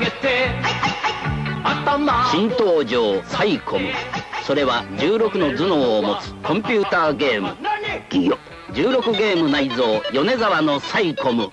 て頭。新登場サイコム。それは16の頭脳を持つコンピューターゲーム。いや16ゲーム内蔵米沢のサイコム。